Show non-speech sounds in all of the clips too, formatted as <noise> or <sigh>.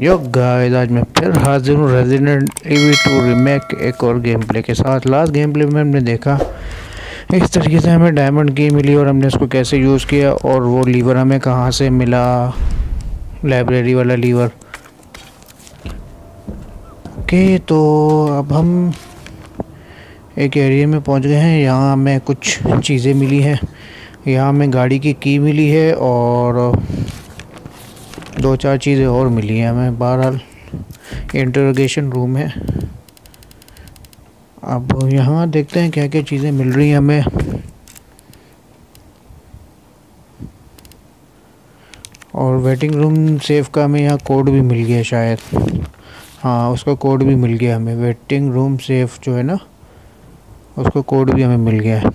Yo guys आज मैं फिर हाजिर हूँ रेजिडेंट एवी टू रीमेक एक और गेम प्ले के साथ। लास्ट गेम प्ले में हमने देखा, इस तरीके से हमें डायमंड की मिली और हमने उसको कैसे यूज़ किया और वो लीवर हमें कहाँ से मिला? लाइब्रेरी वाला लीवर ओके तो अब हम एक एरिया में पहुँच गए हैं। यहाँ हमें कुछ चीज़ें मिली हैं। यहाँ हमें गाड़ी की की मिली है और दो चार चीज़ें और मिली हैं हमें। बहरहाल इंटरोगेशन रूम है। अब यहाँ देखते हैं क्या क्या चीज़ें मिल रही हैं हमें। और वेटिंग रूम सेफ़ का हमें यहाँ कोड भी मिल गया शायद। हाँ उसका कोड भी मिल गया हमें। वेटिंग रूम सेफ़ जो है ना, उसका कोड भी हमें मिल गया है।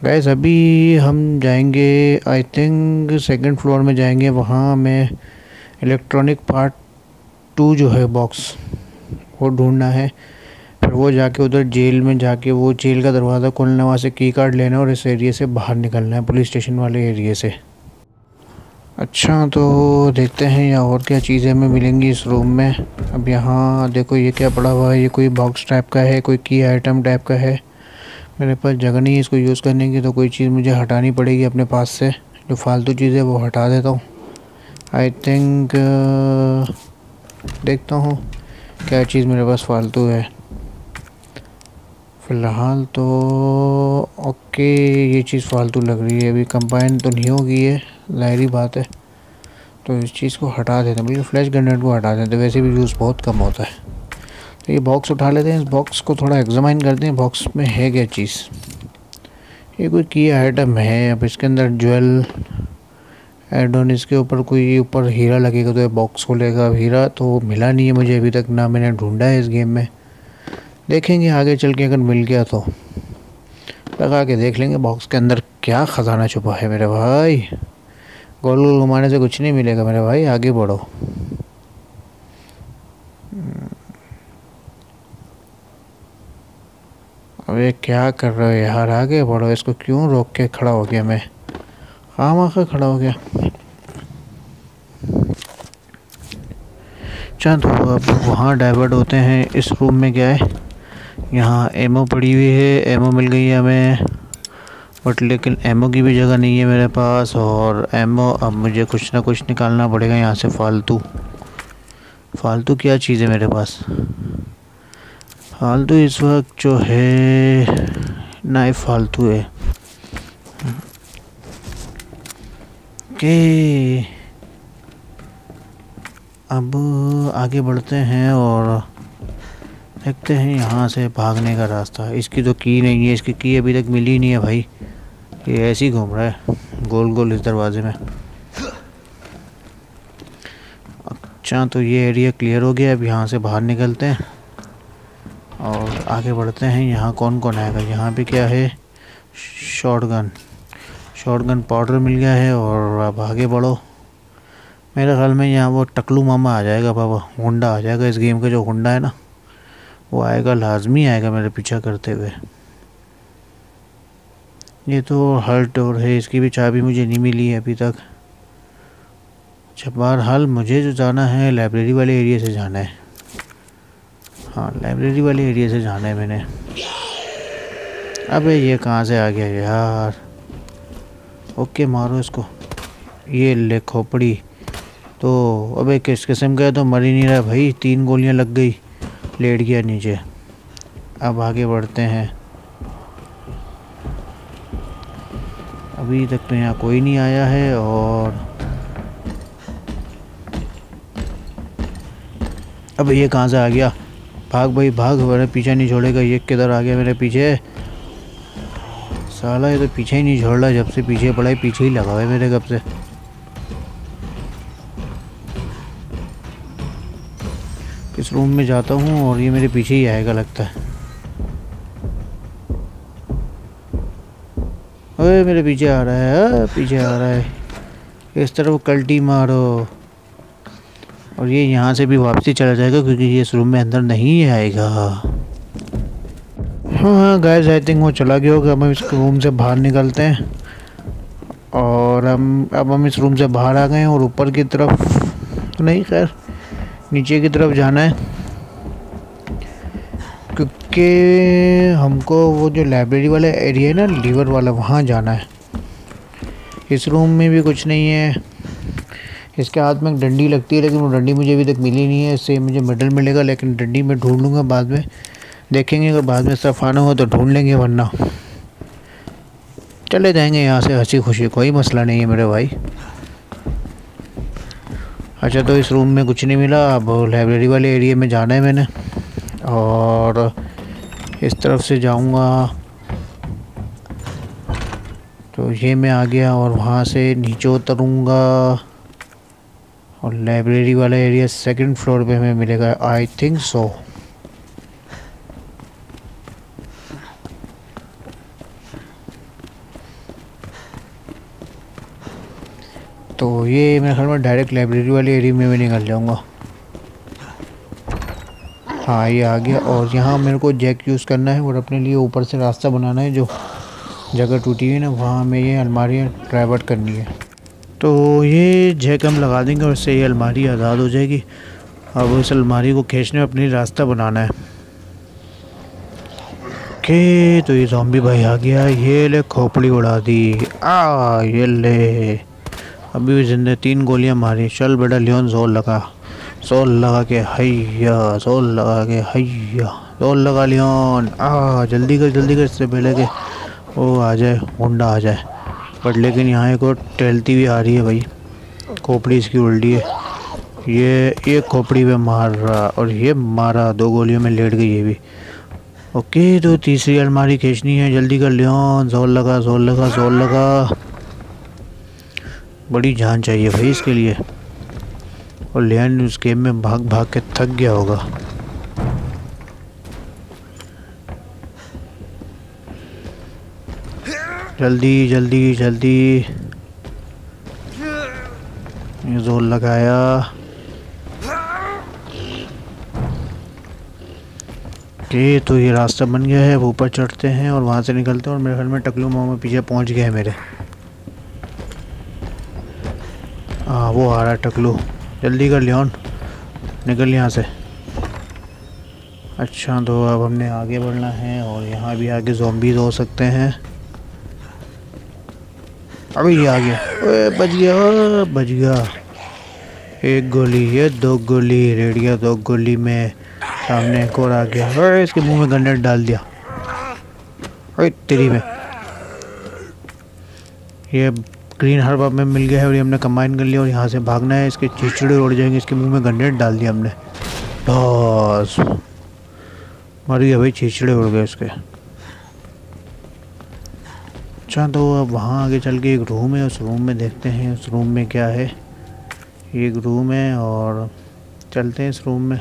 गैस अभी हम जाएँगे आई थिंक सेकंड फ्लोर में जाएँगे। वहाँ हमें इलेक्ट्रॉनिक पार्ट टू जो है बॉक्स वो ढूंढना है। फिर वो जाके उधर जेल में जाके वो जेल का दरवाज़ा खोलना, वहाँ से की कार्ड लेना है और इस एरिए से बाहर निकलना है पुलिस स्टेशन वाले एरिए से। अच्छा तो देखते हैं यहाँ और क्या चीज़ें हमें मिलेंगी इस रूम में। अब यहाँ देखो ये क्या पड़ा हुआ है, ये कोई बॉक्स टाइप का है, कोई की आइटम टाइप का है। मेरे पास जगह नहीं है इसको यूज़ करने की तो कोई चीज़ मुझे हटानी पड़ेगी अपने पास से। जो फालतू चीज़ है वो हटा देता हूँ। आई थिंक देखता हूँ क्या चीज़ मेरे पास फालतू है। फ़िलहाल तो ओके ये चीज़ फालतू लग रही है। अभी कंबाइन तो नहीं होगी है ज़ाहरी बात है। तो इस चीज़ को हटा देते हैं। भैया फ्लैश ग्रेनेड को हटा देते हैं। वैसे भी यूज़ बहुत कम होता है। तो ये बॉक्स उठा लेते हैं। इस बॉक्स को थोड़ा एग्जामाइन करते हैं। बॉक्स में है क्या चीज़? ये कोई की आइटम है अब इसके अंदर ज्वेल एडोन इसके ऊपर कोई ऊपर हीरा लगेगा तो ये बॉक्स खोलेगा। अब हीरा तो मिला नहीं है मुझे अभी तक, ना मैंने ढूंढा है इस गेम में। देखेंगे आगे चल के अगर मिल गया तो। लगा के देख लेंगे बॉक्स के अंदर क्या ख़जाना छुपा है मेरे भाई। गोल गोल घुमाने से कुछ नहीं मिलेगा मेरे भाई। आगे बढ़ो। अबे, क्या कर रहे हो यार? आगे बढ़ो, इसको क्यों रोक के खड़ा हो गया मैं? खाम आकर खड़ा हो गया। तो अब वहाँ डाइवर्ट होते हैं। इस रूम में क्या है? यहाँ एमओ पड़ी हुई है। एमओ मिल गई है हमें। बट लेकिन एमओ की भी जगह नहीं है मेरे पास। और एमओ अब मुझे कुछ ना कुछ निकालना पड़ेगा यहाँ से। फालतू। फालतू क्या चीज़ है मेरे पास? फालतू इस वक्त जो है नाइफ फालतू है। के अब आगे बढ़ते हैं और देखते हैं यहाँ से भागने का रास्ता। इसकी तो की नहीं है, इसकी की अभी तक मिली नहीं है भाई। ये ऐसे ही घूम रहा है गोल गोल इस दरवाजे में। अच्छा तो ये एरिया क्लियर हो गया, अब यहाँ से बाहर निकलते हैं। और आगे बढ़ते हैं। यहाँ कौन कौन आएगा यहाँ पे क्या है? Short gun short gun powder मिल गया है और अब आगे बढ़ो। मेरे ख्याल में यहाँ वो टकलू मामा आ जाएगा बाबा। होंडा आ जाएगा इस गेम का, जो होंडा है ना। वो आएगा, लाजमी आएगा मेरे पीछा करते हुए। ये तो हल्ट और है, इसकी भी चाबी मुझे नहीं मिली है अभी तक। अच्छा बहरहाल मुझे जो जाना है, लाइब्रेरी वाले एरिया से जाना है। हाँ लाइब्रेरी वाले एरिया से जाना है मैंने। अबे, ये कहाँ से आ गया यार? ओके मारो इसको। ये ले खोपड़ी। तो अबे, किस किस्म का तो मर ही नहीं रहा भाई। तीन गोलियाँ लग गई। लेट गया नीचे। अब आगे बढ़ते हैं। अभी तक तो यहाँ कोई नहीं आया है और अब ये कहाँ से आ गया? भाग भाई, भाग मेरे पीछे नहीं छोड़ेगा, ये किधर आ गया मेरे पीछे? साला, ये तो पीछे ही नहीं छोड़ रहा, जब से पीछे पड़ा है, पीछे ही लगा हुआ है मेरे कब से। इस रूम में जाता हूँ और ये मेरे पीछे ही आएगा, लगता है। ओए, मेरे पीछे आ रहा है पीछे आ रहा है। इस तरफ़ कल्टी मारो। और ये यहाँ से भी वापसी चला जाएगा क्योंकि ये इस रूम में अंदर नहीं आएगा। हाँ हाँ गैस आई थिंक वो चला गया होगा। हम इस रूम से बाहर निकलते हैं। और हम, अब हम इस रूम से बाहर आ गए हैं और ऊपर की तरफ़, नहीं, खैर, नीचे की तरफ़ जाना है। क्योंकि हमको वो जो लाइब्रेरी वाला एरिया है ना लीवर वाला, वहाँ जाना है। इस रूम में भी कुछ नहीं है। इसके हाथ में एक डंडी लगती है, लेकिन वो डंडी मुझे अभी तक मिली नहीं है। इससे मुझे मेडल मिलेगा, लेकिन डंडी मैं ढूंढ लूँगा बाद में। देखेंगे, अगर बाद में सफ़ाना हो तो ढूंढ लेंगे, वरना। चले जाएँगे यहाँ से, हँसी खुशी, कोई मसला नहीं है मेरे भाई। अच्छा तो इस रूम में कुछ नहीं मिला। अब लाइब्रेरी वाले एरिया में जाना है मैंने। और इस तरफ़ से जाऊँगा। तो ये मैं आ गया और वहाँ से नीचे उतरूँगा। और लाइब्रेरी वाला एरिया सेकंड फ्लोर पे हमें मिलेगा आई थिंक सो तो ये मेरे ख्याल में डायरेक्ट लाइब्रेरी वाले एरिया में मैं निकल जाऊँगा। हाँ ये आ गया और यहाँ मेरे को जैक यूज़ करना है और अपने लिए ऊपर से रास्ता बनाना है जो जगह टूटी हुई है ना, वहाँ हमें ये अलमारी ट्राइवर्ट करनी है। तो ये जैक हम लगा देंगे और इससे ये अलमारी आज़ाद हो जाएगी। अब इस अलमारी को खींचने में अपनी रास्ता बनाना है। ओके तो ये जॉम्बी भाई आ गया। ये ले खोपड़ी उड़ा दी। आ, ये ले। अभी भी जिंदे तीन गोलियाँ मारी। चल बेटा, लियोन ज़ोर लगा। ज़ोर लगा के हैया ज़ोर लगा के हैया ज़ोर लगा लियोन। आ, जल्दी कर जल्दी कर इससे पहले के। वो आ जाए, मुंडा आ जाए। बट लेकिन यहाँ एक और टहलती भी आ रही है भाई। खोपड़ी इसकी उल्टी है। ये एक खोपड़ी पे मार रहा और ये मारा, दो गोलियों में लेट गई ये भी। ओके तो तीसरी अलमारी खींचनी है, जल्दी कर लियोन ज़ोर लगा ज़ोर लगा ज़ोर लगा। बड़ी जान चाहिए भाई इसके लिए। और लियान उस गेम में भाग भाग के थक गया होगा। जल्दी जल्दी जल्दी। ये ज़ोर लगाया। ओके तो ये रास्ता बन गया है, वो ऊपर चढ़ते हैं और वहाँ से निकलते हैं और मेरे घर में टकलू मामा पीछे पहुँच गए हैं मेरे। हाँ वो आ रहा है टकलू। जल्दी कर लियोन निकल यहाँ से। अच्छा तो अब हमने आगे बढ़ना है और यहाँ भी आगे जोम्बीज हो सकते हैं। अभी ये आ गया। ओए बच गया बच गया। एक गोली, ये दो गोली, रेडिया दो गोली में सामने एक और आ गया। ओए, इसके मुँह में गन्नेट डाल दिया। ओए, तेरी में। ये ग्रीन हर्ब में मिल गया है और ये हमने कंबाइन कर लिया और यहाँ से भागना है। इसके चिचड़े उड़ जाएँगे, इसके मुँह में गन्नेट डाल दिया हमने। बस। मर गया भाई चिचड़े उड़ गए इसके। अच्छा तो अब वहाँ आगे चल के एक रूम है, उस रूम में देखते हैं, उस रूम में क्या है। एक रूम है और चलते हैं इस रूम में।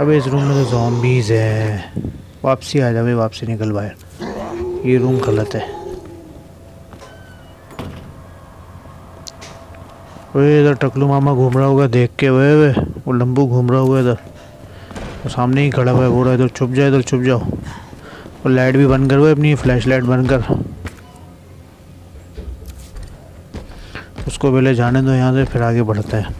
अबे इस रूम में तो जॉम्बीज है। वापसी आ जाए वापसी निकल बाहर। ये रूम गलत है। वे इधर टकलू मामा घूम रहा होगा, देख के वे वे वो लंबू घूम रहा होगा इधर। वो सामने ही खड़ा हुआ है, बोला इधर छुप जाए इधर छुप जाओ। और लाइट भी बंद कर हुए अपनी, फ्लैश लाइट बंद कर। उसको पहले जाने दो, यहाँ से फिर आगे बढ़ते हैं।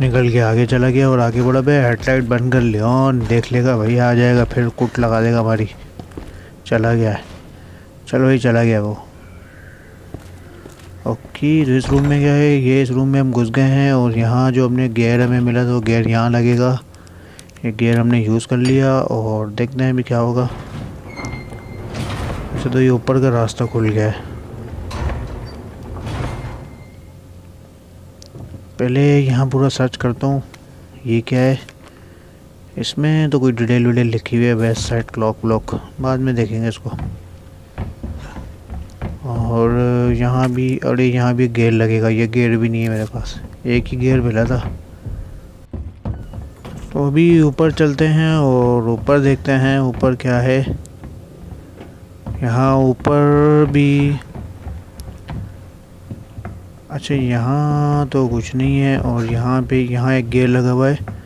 निकल के आगे चला गया और आगे बढ़ा भाई हेडलाइट बंद कर लिया और देख लेगा भाई, आ जाएगा, फिर कुट लगा देगा हमारी। चला गया है। चलो भाई, चला गया वो। ओके तो इस रूम में क्या है? ये इस रूम में हम घुस गए हैं और यहाँ जो हमने गेयर हमें मिला था वो गेयर यहाँ लगेगा। ये गेयर हमने यूज़ कर लिया और देखते हैं अभी क्या होगा। वैसे तो ये ऊपर का रास्ता खुल गया है। पहले यहाँ पूरा सर्च करता हूँ। ये क्या है? इसमें तो कोई डिटेल विटेल लिखी हुई है वेस्ट साइड क्लॉक ब्लॉक बाद में देखेंगे इसको। और यहाँ भी, अरे यहाँ भी गेयर लगेगा, ये गेयर भी नहीं है मेरे पास। एक ही गेयर मिला था। तो अभी ऊपर चलते हैं और ऊपर देखते हैं, ऊपर क्या है। यहाँ ऊपर भी अच्छा यहाँ तो कुछ नहीं है और यहाँ पे, यहाँ एक गेयर लगा हुआ है।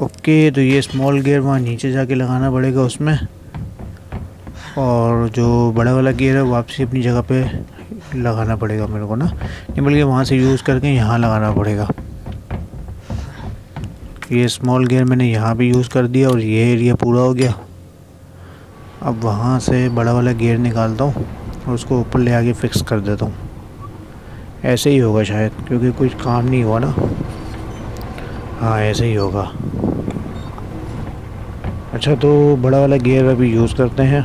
ओके तो ये स्मॉल गेयर वहाँ नीचे जाके लगाना पड़ेगा उसमें। और जो बड़ा वाला गेयर है वापसी अपनी जगह पे लगाना पड़ेगा मेरे को ना। नहीं, बल्कि वहाँ से यूज़ करके यहाँ लगाना पड़ेगा। ये स्मॉल गेयर मैंने यहाँ भी यूज़ कर दिया और ये एरिया पूरा हो गया। अब वहाँ से बड़ा वाला गेयर निकालता हूँ और उसको ऊपर ले आके फिक्स कर देता हूँ। ऐसे ही होगा शायद, क्योंकि कुछ काम नहीं हुआ ना। हाँ ऐसे ही होगा। अच्छा तो बड़ा वाला गियर अभी यूज़ करते हैं।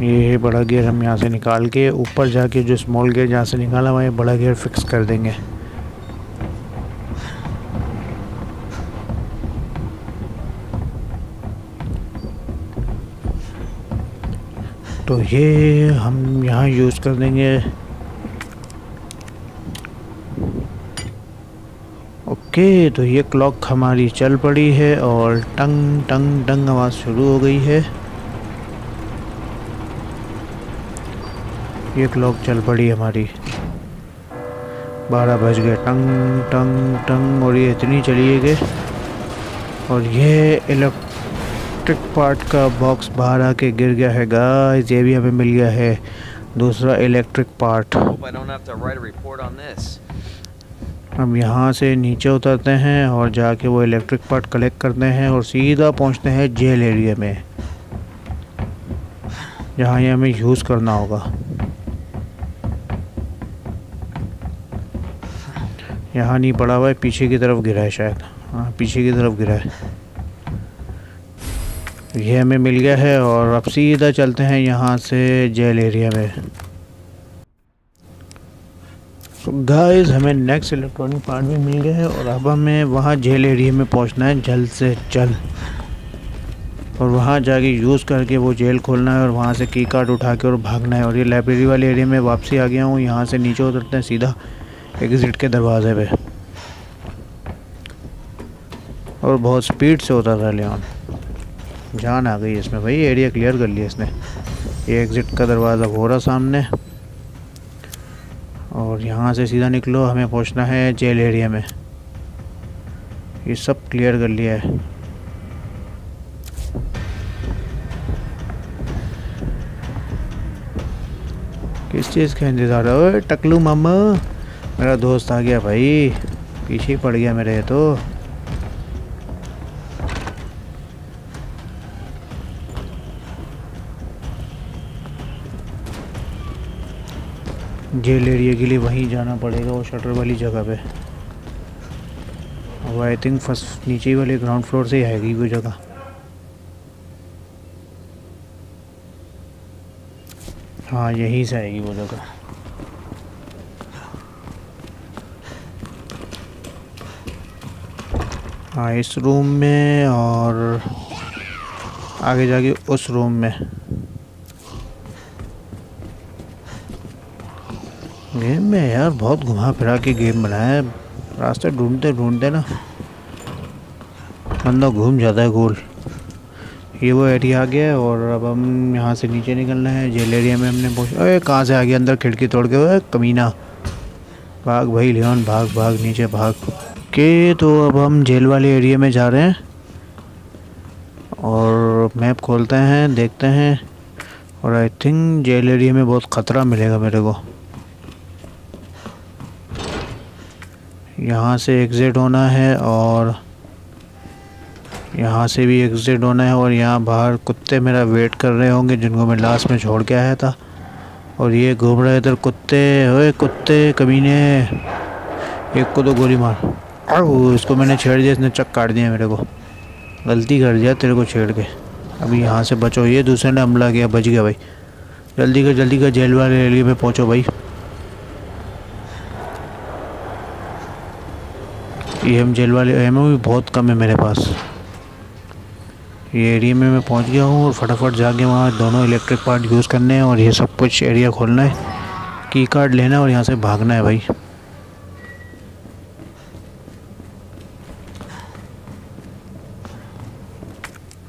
ये बड़ा गियर हम यहाँ से निकाल के ऊपर जाके जो स्मॉल गियर जहाँ से निकाला हुआ है बड़ा गियर फिक्स कर देंगे। तो ये हम यहाँ यूज़ कर देंगे। ओके तो ये क्लॉक हमारी चल पड़ी है और टंग टंग टंग आवाज़ शुरू हो गई है। ये क्लॉक चल पड़ी हमारी। बारह बज गए टंग टंग टंग और ये इतनी चली गए और ये इलेक्ट्रिक पार्ट का बॉक्स बाहर आके गिर गया है। गाइस ये भी हमें मिल गया है। दूसरा इलेक्ट्रिक पार्ट हम यहाँ से नीचे उतरते हैं और जाके वो इलेक्ट्रिक पार्ट कलेक्ट करते हैं और सीधा पहुँचते हैं जेल एरिया में। जहाँ ये हमें यूज़ करना होगा। यहाँ नहीं पड़ा हुआ है, पीछे की तरफ़ गिरा है शायद। हाँ पीछे की तरफ़ गिरा है। ये हमें मिल गया है और अब सीधा चलते हैं यहाँ से जेल एरिया में। तो गाइस हमें नेक्स्ट इलेक्ट्रॉनिक पार्ट भी मिल गया है और अब हमें वहाँ जेल एरिया में पहुँचना है, जल्द से जल्द। और वहाँ जाके यूज़ करके वो जेल खोलना है और वहाँ से की कार्ड उठा के और भागना है। और ये लाइब्रेरी वाले एरिया में वापसी आ गया हूँ, यहाँ से नीचे उतरते हैं सीधा। एग्ज़िट के दरवाजे पे। और बहुत स्पीड से उतर रहा है लियोन। जान आ गई इसमें भाई एरिया क्लियर कर लिया इसने। ये एग्ज़िट का दरवाज़ा हो रहा सामने। और यहाँ से सीधा निकलो, हमें पहुँचना है जेल एरिया में। ये सब क्लियर कर लिया है। किस चीज़ का इंतज़ार है? टकलू मामा। मेरा दोस्त आ गया भाई। पीछे ही पड़ गया मेरे तो। जेल एरिया के लिए वहीं जाना पड़ेगा वो शटर वाली जगह पे। वो आई थिंक फ़र्स्ट नीचे वाले ग्राउंड फ्लोर से ही आएगी वो जगह। हाँ यहीं से आएगी वो जगह। हाँ इस रूम में और आगे जाके उस रूम में। गेम में यार बहुत घुमा फिरा के गेम बनाया है। रास्ते ढूंढते ढूंढते ना बंदा घूम जाता है गोल। ये वो एरिया आ गया है और अब हम यहाँ से नीचे निकलना है। जेल एरिया में हमने पहुँच अरे कहाँ से आ गया? अंदर खिड़की तोड़ के कमीना। भाग भाई, लियोन, भाग भाग, नीचे भाग। के तो अब हम जेल वाले एरिया में जा रहे हैं। और मैप खोलते हैं, देखते हैं। और आई थिंक जेल एरिया में बहुत ख़तरा मिलेगा मेरे को। यहाँ से एग्ज़िट होना है और यहाँ से भी एग्ज़िट होना है और यहाँ बाहर कुत्ते मेरा वेट कर रहे होंगे, जिनको मैं लास्ट में छोड़ के आया था। और ये घूम रहे इधर कुत्ते, ओए कुत्ते, कमीने। एक को तो गोली मार। इसको मैंने छेड़ दिया, इसने चक काट दिया मेरे को। गलती कर दिया तेरे को छेड़ के। अभी यहाँ से बचो, ये दूसरे ने हमला किया, बच गया भाई। जल्दी कर जल्दी कर जेल वाले एरिए में पहुँचो भाई। ये हम जेल वाले एमओ भी बहुत कम है मेरे पास। ये एरिया में मैं पहुँच गया हूँ और फटाफट जाके वहाँ दोनों इलेक्ट्रिक पार्ट यूज़ करने हैं और ये सब कुछ एरिया खोलना है। की कार्ड लेना है और यहाँ से भागना है भाई।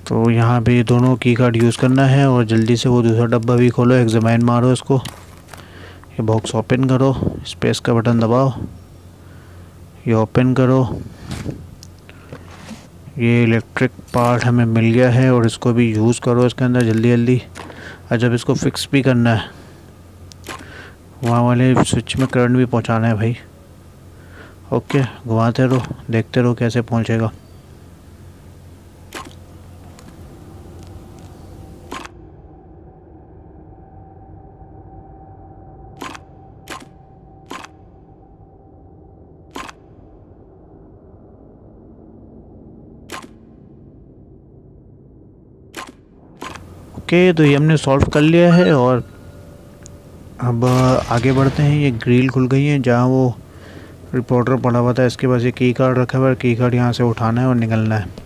तो यहाँ पे दोनों की कार्ड यूज़ करना है और जल्दी से वो दूसरा डब्बा भी खोलो एग्जामाइन मारो इसको। ये बॉक्स ओपन करो स्पेस का बटन दबाओ। ये ओपन करो। ये इलेक्ट्रिक पार्ट हमें मिल गया है और इसको भी यूज़ करो इसके अंदर जल्दी जल्दी। जब इसको फिक्स भी करना है। वहाँ वाले स्विच में करंट भी पहुँचाना है भाई। ओके घुमाते रहो, देखते रहो कैसे पहुँचेगा। ओके तो ये हमने सॉल्व कर लिया है और अब आगे बढ़ते हैं। ये ग्रिल खुल गई है, जहाँ वो रिपोर्टर पड़ा हुआ था। इसके पास ये की कार्ड रखा हुआ है की कार्ड यहाँ से उठाना है और निकलना है।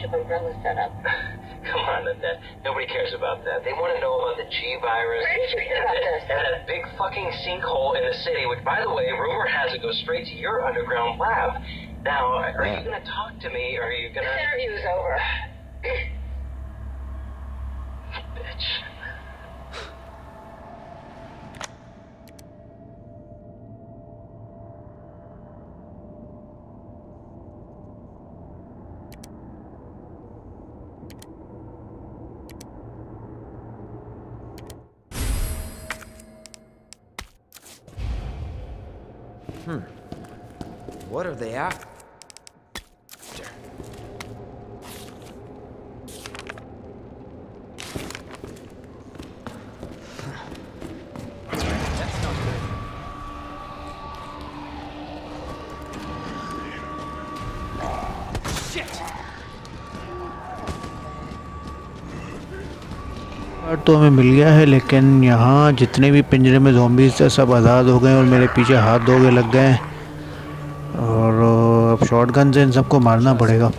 New Umbrella set up. <laughs> Come on, Annette. Nobody cares about that. They want to know about the G virus. Where did you hear about this? And that big fucking sinkhole in the city, which, by the way, rumor has it goes straight to your underground lab. Now, are you going to talk to me, or are you going to... This interview is over. What are they after? तो हमें मिल गया है, लेकिन यहाँ जितने भी पिंजरे में जोम्बीज थे सब आज़ाद हो गए और मेरे पीछे हाथ धोगे लग गए और अब शॉर्ट गन से इन सबको मारना पड़ेगा।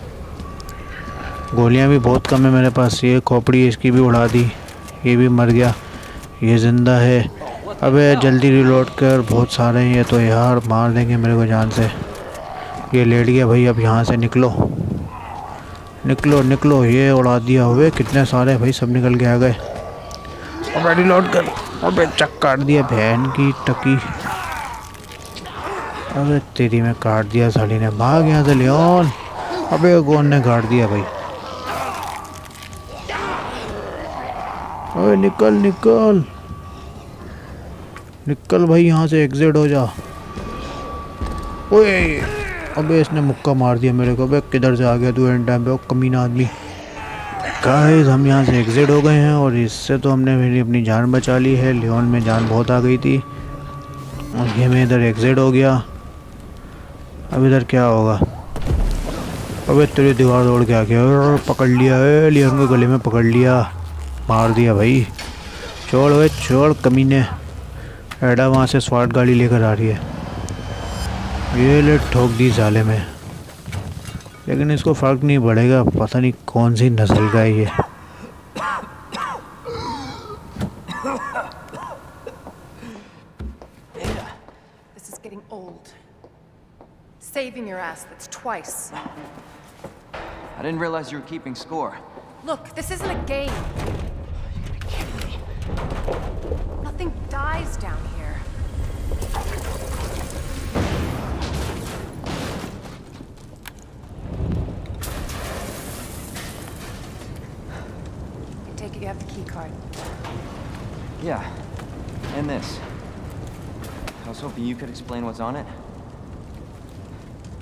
गोलियाँ भी बहुत कम है मेरे पास। ये खोपड़ी इसकी भी उड़ा दी। ये भी मर गया। ये ज़िंदा है। अबे जल्दी रिलोड कर। बहुत सारे हैं ये तो यार। मार देंगे मेरे को जान से। ये लेट गया भाई। अब यहाँ से निकलो। निकलो निकलो। ये उड़ा दिया हुए। कितने सारे भाई? सब निकल के आ गए। अब रिलोड कर। अबे चक काट दिया बहन की टकी। अबे तेरी में काट दिया, साली ने भाग यहाँ से लियोन अबे कौन ने काट दिया भाई? अबे निकल निकल। निकल भाई, यहाँ से एग्जिट हो जा। ओए, अबे इसने मुक्का मार दिया मेरे को। अबे किधर से आ गया तू एंड टाइम पे? कमीना आदमी। गाइस हम यहाँ से एग्जिट हो गए हैं और इससे तो हमने मेरी अपनी जान बचा ली है। लियोन में जान बहुत आ गई थी। और ये मैं इधर एग्जिट हो गया। अब इधर क्या होगा? अबे तेरी दीवार दौड़ के आ गया पकड़ लिया है लियोन को गले में पकड़ लिया। मार दिया भाई। छोड़ वे छोड़, कमीने। एडा वहाँ से स्वाट गाड़ी लेकर आ रही है। ये ले ठोक दी जाले में। लेकिन इसको फ़र्क नहीं पड़ेगा, पता नहीं कौन सी नस्ल का है ये। Saving your ass, that's twice. I didn't realize you were keeping score. Look, this isn't a game. You're gonna kill me. Nothing dies down here. I take it you have the key card. Yeah. And this. I was hoping you could explain what's on it.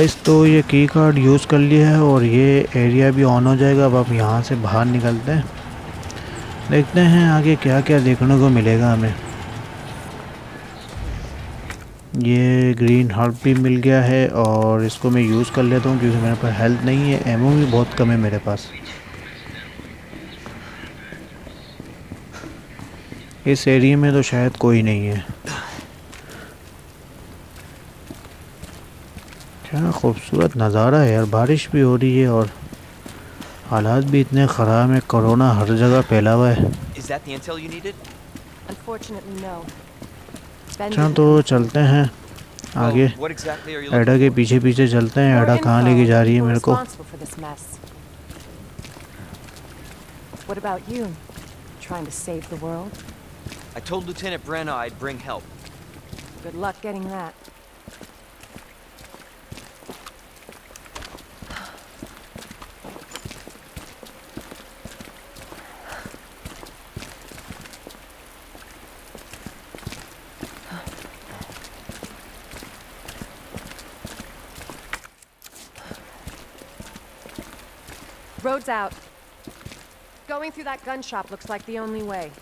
Guys तो ये की card use कर लिया है और ये area भी on हो जाएगा। अब आप यहाँ से बाहर निकलते हैं। देखते हैं आगे क्या क्या देखने को मिलेगा हमें। ये ग्रीन हार्ट भी मिल गया है और इसको मैं यूज़ कर लेता हूँ क्योंकि मेरे पास हेल्थ नहीं है। एमओ भी बहुत कम है मेरे पास। इस एरिया में तो शायद कोई नहीं है। क्या खूबसूरत नज़ारा है यार। बारिश भी हो रही है और हालात भी इतने ख़राब हैं। कोरोना हर जगह फैला हुआ है। अच्छा तो चलते हैं आगे। एडा के पीछे पीछे चलते हैं। एडा कहाँ लेके जा रही है मेरे को? Road's out. Going through that gun shop looks like the only way.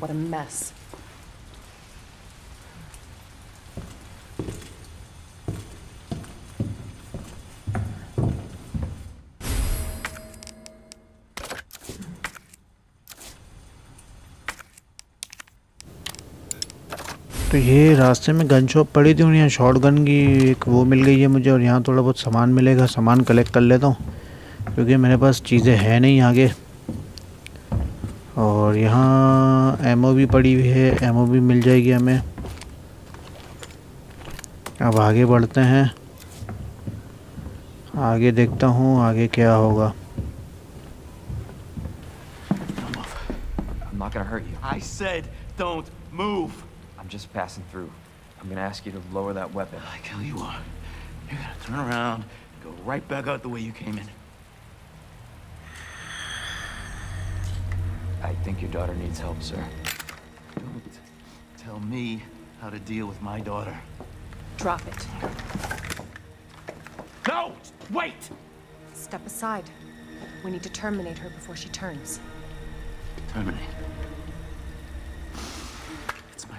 What a mess. तो ये रास्ते में गन शॉप पड़ी थी और यहाँ शॉर्ट गन की एक वो मिल गई है मुझे और यहाँ थोड़ा बहुत सामान मिलेगा सामान कलेक्ट कर लेता हूँ क्योंकि मेरे पास चीज़ें हैं नहीं आगे और यहाँ एमओ भी पड़ी हुई है एमओ भी मिल जाएगी हमें अब आगे बढ़ते हैं आगे देखता हूँ आगे क्या होगा I'm not gonna hurt you. I said don't move. I'm just passing through. I'm gonna ask you to lower that weapon. I tell you what, you're gonna turn around, and go right back out the way you came in. I think your daughter needs help, sir. Don't tell me how to deal with my daughter. Drop it. No! Wait! Step aside. We need to terminate her before she turns. Terminate. It's my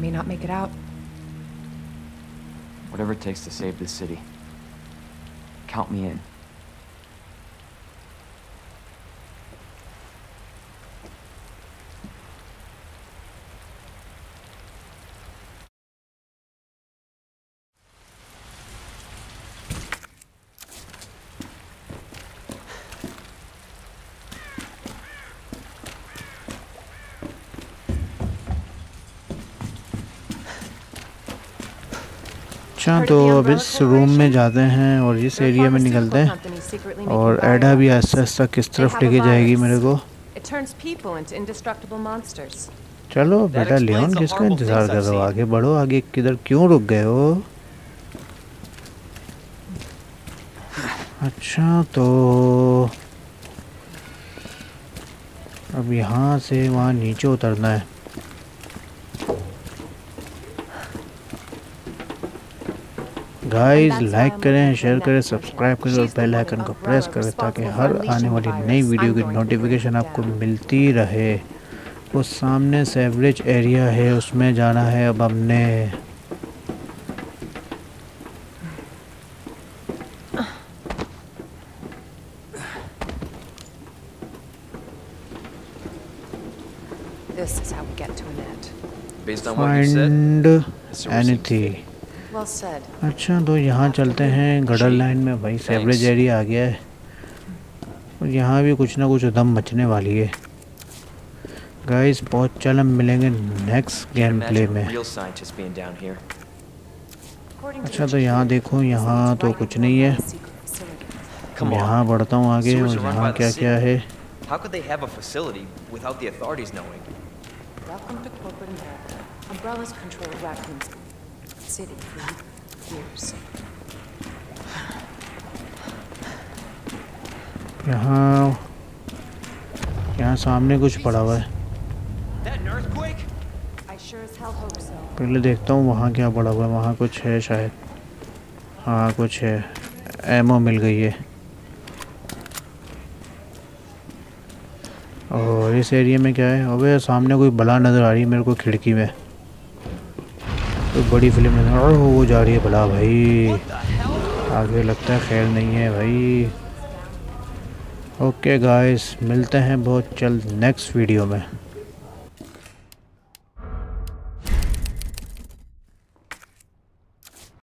May not make it out. Whatever it takes to save this city. Count me in. अच्छा तो अब इस room में जाते हैं और इस area में निकलते हैं और एडा भी आस्ते आस्ते किस तरफ़ लेके जाएगी मेरे को. चलो बेटा लियोन किसका इंतज़ार कर रहे हो? आगे बढ़ो आगे किधर क्यों रुक गए हो? अच्छा तो अब यहाँ से वहाँ नीचे उतरना है। गाइस लाइक करें शेयर करें सब्सक्राइब करें और बेल आइकन को प्रेस करें ताकि हर आने वाली नई वीडियो की नोटिफिकेशन आपको मिलती रहे। वो सामने सेवरेज एरिया है उसमें जाना है अब हमने। This is how we get to an. Based on what you said, find अच्छा तो यहाँ चलते हैं गडर लाइन में भाई सेवरेज एरिया आ गया है और यहाँ भी कुछ ना कुछ उधम मचने वाली है गाइस बहुत चल हम मिलेंगे नेक्स्ट गेम प्ले में अच्छा तो यहाँ देखो यहाँ तो कुछ नहीं है यहाँ बढ़ता हूँ आगे और यहाँ क्या क्या है How could they have a facility without the authorities knowing? Welcome to corporate America. Umbrellas control Raccoon City for years. यहाँ यहाँ सामने कुछ पड़ा हुआ है. पहले देखता हूँ वहाँ क्या पड़ा हुआ है। वहाँ कुछ है शायद। हाँ कुछ है। एमओ मिल गई है। और इस एरिया में क्या है? अबे सामने कोई बला नज़र आ रही है मेरे को खिड़की में। कोई बड़ी फ़िल्म नज़र और वो जा रही है भला भाई। आगे लगता है खैर नहीं है भाई। ओके गाइस मिलते हैं बहुत जल्द नेक्स्ट वीडियो में।